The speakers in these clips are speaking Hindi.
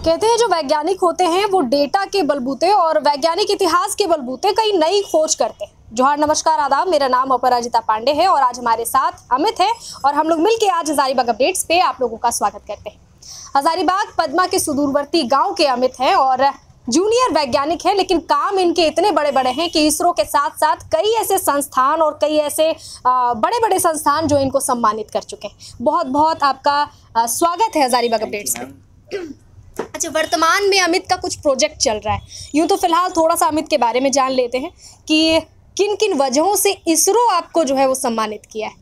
कहते हैं जो वैज्ञानिक होते हैं वो डेटा के बलबूते और वैज्ञानिक इतिहास के बलबूते कई नई खोज करते हैं। जोहार नमस्कार आदाब। मेरा नाम अपराजिता पांडे है और आज हमारे साथ अमित है और हम लोग मिलके आज हजारीबाग अपडेट्स पे आप लोगों का स्वागत करते हैं। हजारीबाग पदमा के सुदूरवर्ती गाँव के अमित हैं और जूनियर वैज्ञानिक हैं लेकिन काम इनके इतने बड़े बड़े हैं कि इसरो के साथ साथ कई ऐसे संस्थान और कई ऐसे बड़े बड़े संस्थान जो इनको सम्मानित कर चुके हैं। बहुत बहुत आपका स्वागत है हजारीबाग अपडेट्स पे। अच्छा वर्तमान में अमित का कुछ प्रोजेक्ट चल रहा है। यूँ तो फ़िलहाल थोड़ा सा अमित के बारे में जान लेते हैं कि किन किन वजहों से इसरो आपको जो है वो सम्मानित किया है।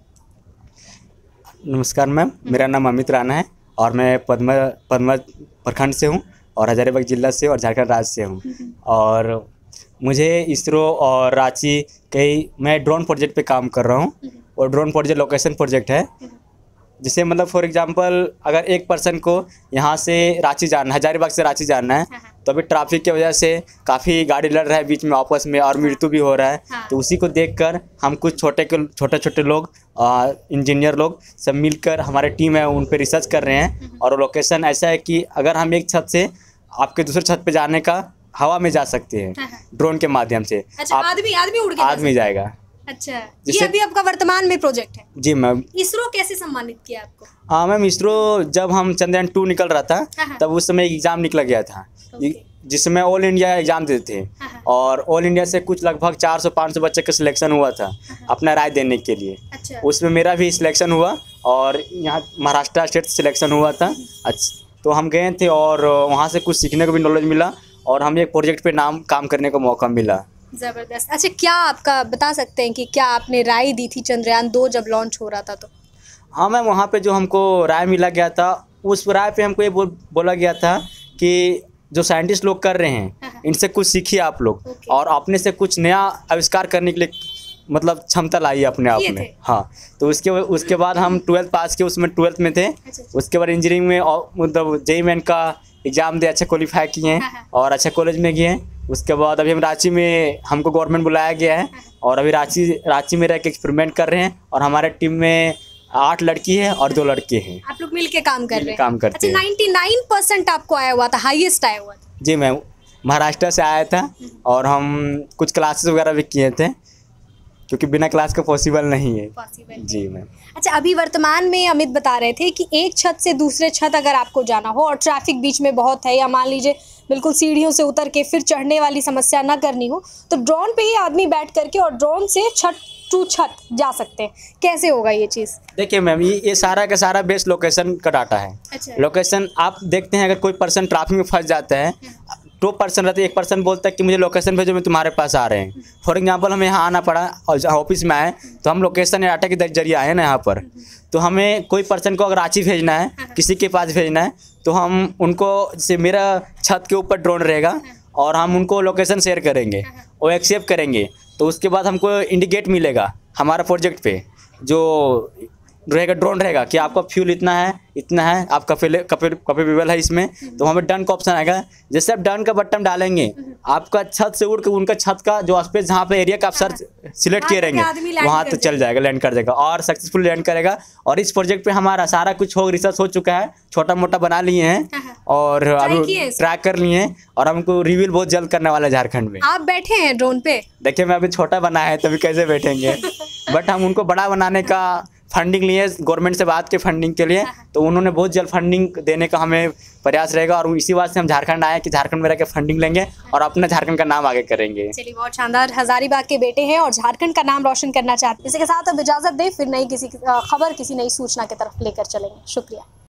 नमस्कार मैम, मेरा नाम अमित राणा है और मैं पद्मा पद्मा प्रखंड से हूँ और हजारीबाग जिला से और झारखंड राज्य से हूँ। और मुझे इसरो और रांची कई, मैं ड्रोन प्रोजेक्ट पे काम कर रहा हूँ और ड्रोन प्रोजेक्ट, लोकेशन प्रोजेक्ट है। जिसे मतलब फॉर एग्जांपल अगर एक पर्सन को यहाँ से रांची जाना है हजारीबाग से रांची जाना है हाँ, हाँ। तो अभी ट्रैफ़िक की वजह से काफ़ी गाड़ी लड़ रहा है बीच में आपस में और मृत्यु भी हो रहा है हाँ। तो उसी को देखकर हम कुछ छोटे के छोटे छोटे लोग इंजीनियर लोग सब मिलकर हमारे टीम है उन पर रिसर्च कर रहे हैं और लोकेशन ऐसा है कि अगर हम एक छत से आपके दूसरे छत पर जाने का हवा में जा सकते हैं हाँ, हाँ। ड्रोन के माध्यम से अच्छा आदमी आदमी उड़ के आदमी जाएगा है। अच्छा। ये अभी आपका वर्तमान में प्रोजेक्ट है? जी मैम इसरो कैसे सम्मानित किया आपको? हाँ मैम इसरो जब हम चंद्रयान टू निकल रहा था हाँ, हाँ। तब उस समय एग्ज़ाम निकला गया था। जिसमें ऑल इंडिया एग्ज़ाम देते थे। हाँ। और ऑल इंडिया से कुछ लगभग 400-500 बच्चे का सिलेक्शन हुआ था अपना राय देने के लिए। अच्छा। उसमें मेरा भी सिलेक्शन हुआ और यहाँ महाराष्ट्र स्टेट सिलेक्शन हुआ था। अच्छा तो हम गए थे और वहाँ से कुछ सीखने को भी नॉलेज मिला और हमें एक प्रोजेक्ट पे नाम काम करने का मौका मिला। ज़बरदस्त। अच्छा क्या आपका बता सकते हैं कि क्या आपने राय दी थी चंद्रयान दो जब लॉन्च हो रहा था तो? हाँ मैम वहाँ पे जो हमको राय मिला गया था उस राय पे हमको ये बोल, बोला गया था कि जो साइंटिस्ट लोग कर रहे हाँ, हैं हाँ। इनसे कुछ सीखिए आप लोग और अपने से कुछ नया आविष्कार करने के लिए मतलब क्षमता लाई अपने आप में। हाँ तो उसके उसके बाद हम ट्वेल्थ पास किए उसमें ट्वेल्थ में थे। अच्छा। उसके बाद इंजीनियरिंग में मतलब जेई मेन का एग्ज़ाम दे अच्छा क्वालिफाई किए हैं हाँ। और अच्छा कॉलेज में गए हैं। उसके बाद अभी हम रांची में हमको गवर्नमेंट बुलाया गया है और अभी रांची रांची में रह के एक्सपेरिमेंट कर रहे हैं और हमारे टीम में आठ लड़की है और दो लड़के हैं। आप लोग मिलके काम कर रहे हैं। काम करते अच्छा हैं। 99 परसेंट आपको आया हुआ था हाईएस्ट आया हुआ था। जी मैं महाराष्ट्र से आया था और हम कुछ क्लासेस वगैरह भी किए थे क्योंकि बिना क्लास का पॉसिबल नहीं है। पॉसिबल जी मैम अच्छा अभी वर्तमान में अमित बता रहे थे कि एक छत से दूसरे छत अगर आपको जाना हो और ट्रैफ़िक बीच में बहुत है या मान लीजिए बिल्कुल सीढ़ियों से उतर के फिर चढ़ने वाली समस्या ना करनी हो। तो ड्रोन पे ही आदमी बैठ करके और ड्रोन से छत टू छत जा सकते हैं। कैसे होगा ये चीज़? देखिए मैम ये ये सारा का सारा बेस्ट लोकेशन का डाटा है। अच्छा। लोकेशन आप देखते हैं अगर कोई पर्सन ट्रैफ़िक में फंस जाता है दो पर्सन रहते हैं एक पर्सन बोलता है कि मुझे लोकेशन भेजो मैं तुम्हारे पास आ रहे हैं। फॉर एग्ज़ाम्पल हमें यहाँ आना पड़ा और ऑफ़िस में आए तो हम लोकेशन या डाटा के ज़रिए आए ना यहाँ पर। तो हमें कोई पर्सन को अगर रांची भेजना है किसी के पास भेजना है तो हम उनको से मेरा छत के ऊपर ड्रोन रहेगा और हम उनको लोकेशन शेयर करेंगे वो एक्सेप्ट करेंगे। तो उसके बाद हमको इंडिकेट मिलेगा हमारा प्रोजेक्ट पे जो रहेगा ड्रोन रहेगा कि आपका फ्यूल इतना है इतना है आप कपेबल है इसमें तो हमें डन का ऑप्शन आएगा। जैसे आप डन का बटन डालेंगे आपका छत से उड़ के उनका छत का जो स्पेस जहाँ पे एरिया का आप सर्च सिलेक्ट किए वहाँ रहेंगे वहाँ तक चल जाएगा लैंड कर जाएगा और सक्सेसफुल लैंड करेगा। और इस प्रोजेक्ट पे हमारा सारा कुछ हो रिसर्च हो चुका है छोटा मोटा बना लिए हाँ, हैं हाँ। और अभी ट्रैक कर लिए हैं और हमको रिव्यूल बहुत जल्द करने वाला है झारखंड में। आप बैठे हैं ड्रोन पे। देखिए मैं अभी छोटा बना है तभी कैसे बैठेंगे। बट हम उनको बड़ा बनाने का फंडिंग लिए गवर्नमेंट से बात के फंडिंग के लिए तो उन्होंने बहुत जल्द फंडिंग देने का हमें प्रयास रहेगा और इसी बात से हम झारखंड आए कि झारखंड में रहकर फंडिंग लेंगे और अपना झारखंड का नाम आगे करेंगे। चलिए बहुत शानदार हजारीबाग के बेटे हैं और झारखंड का नाम रोशन करना चाहते हैं। इसी के साथ अब इजाज़त दें फिर नई किसी खबर किसी नई सूचना की तरफ़ लेकर चलेंगे। शुक्रिया।